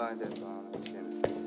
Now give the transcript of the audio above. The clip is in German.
line that song. I